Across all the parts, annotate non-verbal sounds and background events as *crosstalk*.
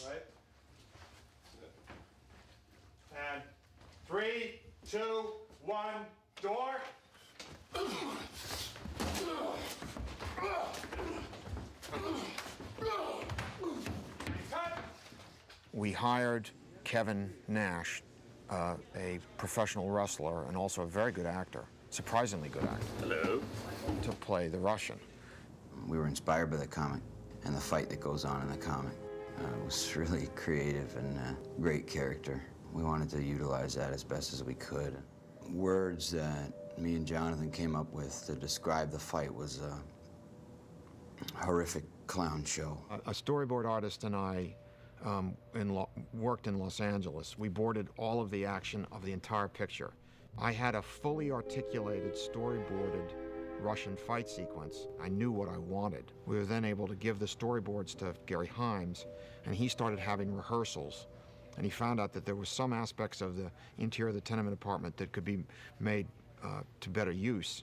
right? And three, two, one, door. We hired Kevin Nash, uh, a professional wrestler and also a very good actor, surprisingly good actor. Hello. To play the Russian. We were inspired by the comic and the fight that goes on in the comic. Uh, was *laughs* really creative and great character. We wanted to utilize that as best as we could. Words that me and Jonathan came up with to describe the fight was a horrific clown show. A, storyboard artist and I um, in worked in Los Angeles. We boarded all of the action of the entire picture. I had a fully articulated, storyboarded Russian fight sequence. I knew what I wanted. We were then able to give the storyboards to Gary Hymes, and he started having rehearsals. And he found out that there were some aspects of the interior of the tenement apartment that could be made uh, to better use.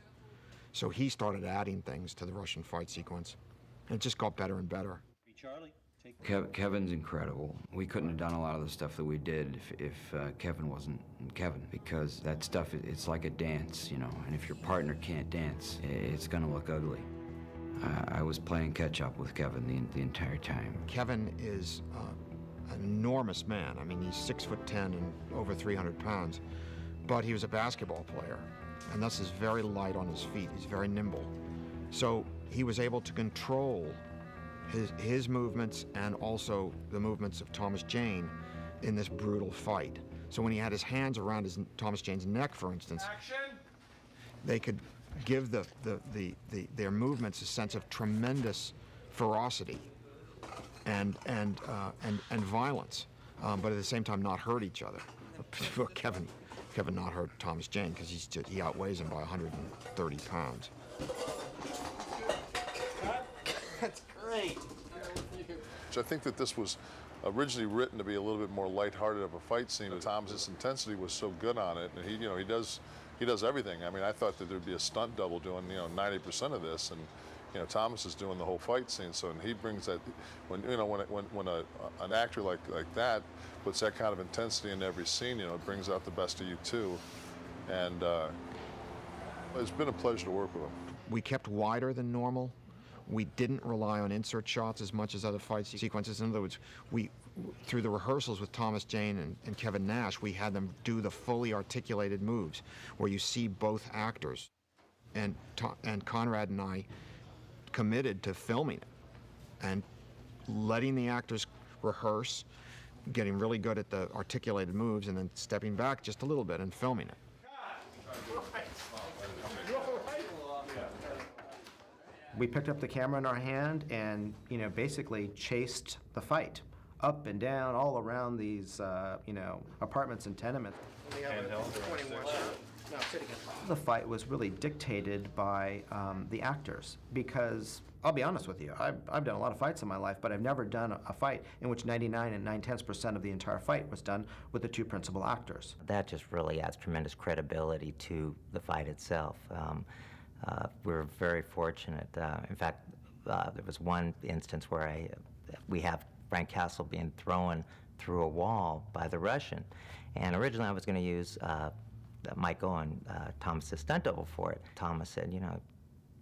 So he started adding things to the Russian fight sequence. And it just got better and better. Charlie. Kev Kevin's incredible. We couldn't have done a lot of the stuff that we did if, if uh, Kevin wasn't Kevin, because that stuff, it's like a dance, you know, and if your partner can't dance, it's going to look ugly. I was playing catch up with Kevin the, the entire time. Kevin is uh, an enormous man. I mean, he's six foot ten and over 300 pounds, but he was a basketball player, and thus is very light on his feet. He's very nimble. So he was able to control his, his movements and also the movements of Thomas Jane in this brutal fight. So when he had his hands around his, Thomas Jane's neck, for instance, Action. they could give the, the, the, the, their movements a sense of tremendous ferocity and, and, uh, and, and violence, um, but at the same time not hurt each other. *laughs* Kevin, Kevin not hurt Thomas Jane because he outweighs him by 130 pounds. Great. I think that this was originally written to be a little bit more lighthearted of a fight scene. But Thomas's intensity was so good on it, and he, you know, he does, he does everything. I mean, I thought that there'd be a stunt double doing, you know, 90% of this, and you know, Thomas is doing the whole fight scene. So, and he brings that, when you know, when when when a, an actor like like that puts that kind of intensity in every scene, you know, it brings out the best of you too. And uh, it's been a pleasure to work with him. We kept wider than normal. We didn't rely on insert shots as much as other fight sequences. In other words, we, through the rehearsals with Thomas Jane and, and Kevin Nash, we had them do the fully articulated moves where you see both actors. And, and Conrad and I committed to filming it and letting the actors rehearse, getting really good at the articulated moves, and then stepping back just a little bit and filming it. We picked up the camera in our hand and, you know, basically chased the fight up and down all around these, uh, you know, apartments and tenements. The fight was really dictated by um, the actors because, I'll be honest with you, I've, I've done a lot of fights in my life, but I've never done a, a fight in which 99 and 9 tenths percent of the entire fight was done with the two principal actors. That just really adds tremendous credibility to the fight itself. Um, uh, we're very fortunate. Uh, in fact, uh, there was one instance where I, we have Frank Castle being thrown through a wall by the Russian. And originally I was going to use uh, Mike Owen, uh, Thomas's stunt double for it. Thomas said, you know,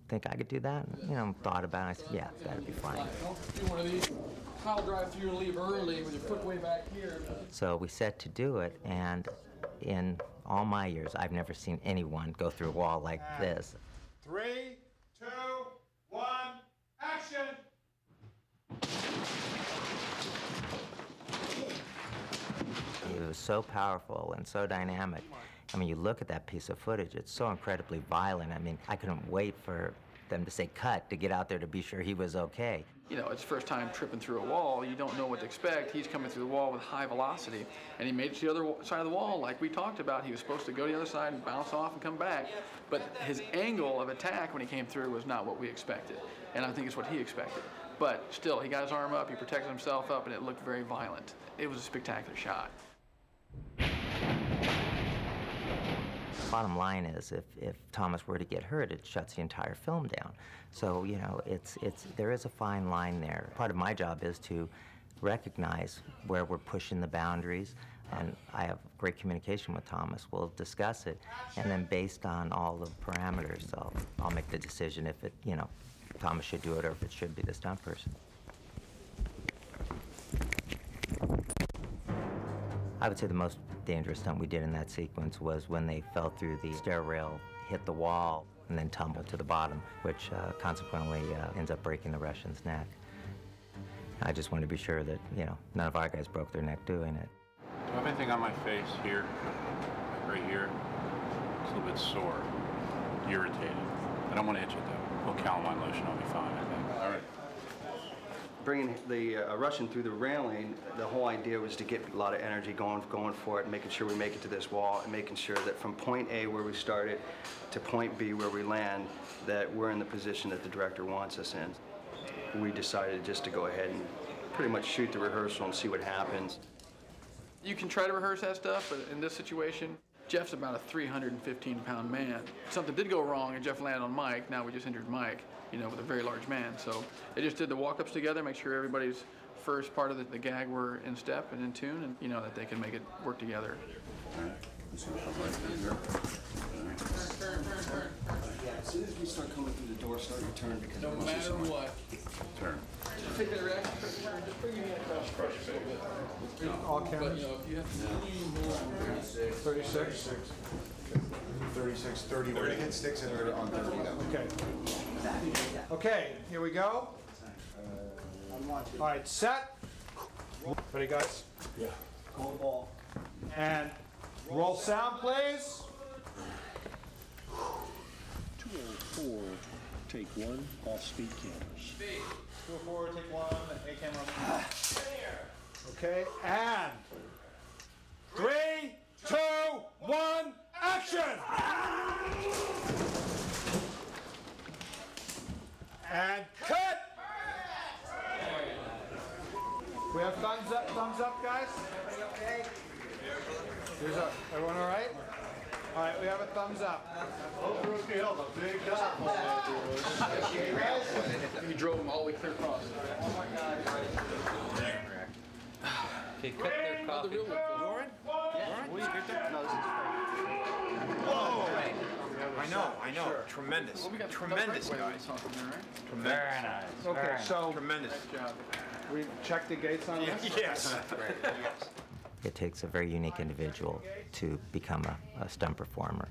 think I could do that? You know, thought about it. I said, yeah, that'd be fine. Don't do one of these pile drive through and leave early with your foot way back here. So we set to do it, and in all my years, I've never seen anyone go through a wall like this. Three, two, one, action! It was so powerful and so dynamic. I mean, you look at that piece of footage, it's so incredibly violent. I mean, I couldn't wait for them to say cut to get out there to be sure he was okay. You know, it's first time tripping through a wall. You don't know what to expect. He's coming through the wall with high velocity, and he made it to the other side of the wall like we talked about. He was supposed to go to the other side and bounce off and come back, but his angle of attack when he came through was not what we expected, and I think it's what he expected. But still, he got his arm up, he protected himself up, and it looked very violent. It was a spectacular shot. Bottom line is, if, if Thomas were to get hurt, it shuts the entire film down. So, you know, it's, it's, there is a fine line there. Part of my job is to recognize where we're pushing the boundaries. And I have great communication with Thomas. We'll discuss it, and then based on all the parameters, I'll, I'll make the decision if it, you know, Thomas should do it or if it should be the stunt person. I would say the most dangerous stunt we did in that sequence was when they fell through the stair rail, hit the wall, and then tumbled to the bottom, which uh, consequently uh, ends up breaking the Russian's neck. I just wanted to be sure that, you know, none of our guys broke their neck doing it. Do I have anything on my face here, like right here? It's a little bit sore, irritated. I don't want to itch it though. A little calamine lotion I'll be fine, I think. All right. Bringing the uh, Russian through the railing, the whole idea was to get a lot of energy going, going for it, making sure we make it to this wall, and making sure that from point A where we started to point B where we land, that we're in the position that the director wants us in. We decided just to go ahead and pretty much shoot the rehearsal and see what happens. You can try to rehearse that stuff, but in this situation, Jeff's about a 315 pound man. Something did go wrong and Jeff landed on Mike. Now we just injured Mike, you know, with a very large man. So they just did the walk ups together, make sure everybody's first part of the, the gag were in step and in tune, and you know, that they can make it work together. As soon as we start coming through the door, start your turn because No matter what. Turn. Just take that reaction, just bring your hand across the brush a little bit. All But, cameras? you know, if you have to 36? 36, 30. We're gonna hit sticks and we're on 30 Okay. Okay, here we go. All right, set. Ready, guys? Yeah. Cold ball. And roll sound, please. Take one, off-speed cameras. Speed. Go forward, take one, A camera. Okay, and three, two, one, action! And cut! We have thumbs up, thumbs up, guys? Here's a, everyone all right? All right, we have a thumbs up. You drove them all the way clear across. Okay, cut their coffee. The real one. I know, I know. Tremendous. Well, we got Tremendous, stuff right guys. away when we Very nice. Okay, so Tremendous. there, right? Good job. we checked the gates on this? *laughs* Yes. It takes a very unique individual to become a, a stunt performer.